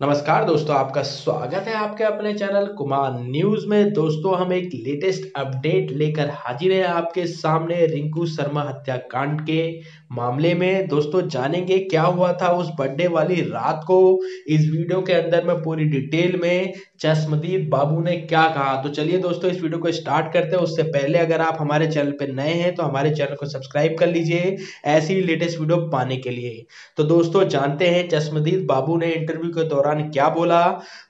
नमस्कार दोस्तों, आपका स्वागत है आपके अपने चैनल कुमार न्यूज़ में। दोस्तों, हम एक लेटेस्ट अपडेट लेकर हाजिर है आपके सामने, रिंकू शर्मा हत्याकांड के। मामले में दोस्तों जानेंगे क्या हुआ था उस बर्थडे वाली रात को। इस वीडियो के अंदर में पूरी डिटेल में चश्मदीद बाबू ने क्या कहा। तो चलिए दोस्तों, इस वीडियो को स्टार्ट करते हैं। उससे पहले अगर आप हमारे चैनल पर नए हैं तो हमारे चैनल को सब्सक्राइब कर लीजिए ऐसी लेटेस्ट वीडियो पाने के लिए। तो दोस्तों, जानते हैं चश्मदीद बाबू ने इंटरव्यू के दौरान क्या बोला।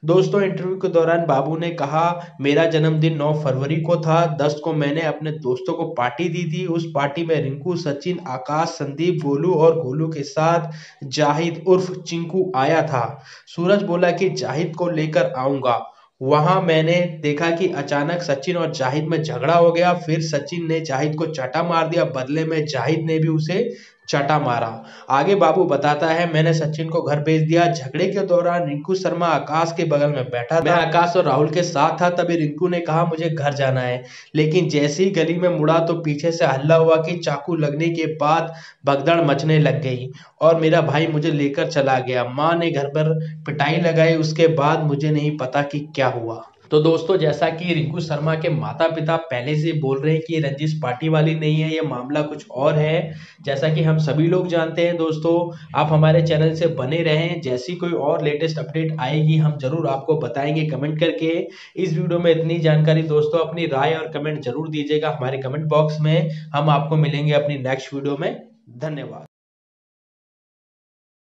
दोस्तों, इंटरव्यू के दौरान बाबू ने कहा, मेरा जन्मदिन नौ फरवरी को था। 10 को मैंने अपने दोस्तों को पार्टी दी थी। उस पार्टी में रिंकू, सचिन, आकाश संदीप, गोलू और गोलू के साथ जाहिद उर्फ़ चिंकू आया था। सूरज बोला कि जाहिद को लेकर आऊँगा। वहाँ मैंने देखा कि अचानक सचिन और जाहिद में झगड़ा हो गया। फिर सचिन ने जाहिद को चाटा मार दिया। बदले में जाहिद ने भी उसे चटा मारा। आगे बाबू बताता है, मैंने सचिन को घर भेज दिया। झगड़े के दौरान रिंकू शर्मा आकाश के बगल में बैठा मैं आकाश और राहुल के साथ था, तभी रिंकू ने कहा, मुझे घर जाना है। लेकिन जैसे ही गली में मुड़ा तो पीछे से हल्ला हुआ कि चाकू लगने के बाद भगदड़ मचने लग गई। और मेरा भाई मुझे लेकर चला गया। माँ ने घर पर पिटाई लगाई। उसके बाद मुझे नहीं पता कि क्या हुआ। तो दोस्तों, जैसा कि रिंकू शर्मा के माता पिता पहले से बोल रहे हैं कि रंजिश पार्टी वाली नहीं है, ये मामला कुछ और है। जैसा कि हम सभी लोग जानते हैं दोस्तों, आप हमारे चैनल से बने रहें। जैसी कोई और लेटेस्ट अपडेट आएगी, हम ज़रूर आपको बताएँगे कमेंट करके। इस वीडियो में इतनी जानकारी दोस्तों, अपनी राय और कमेंट ज़रूर दीजिएगा हमारे कमेंट बॉक्स में। हम आपको मिलेंगे अपनी नेक्स्ट वीडियो में। धन्यवाद।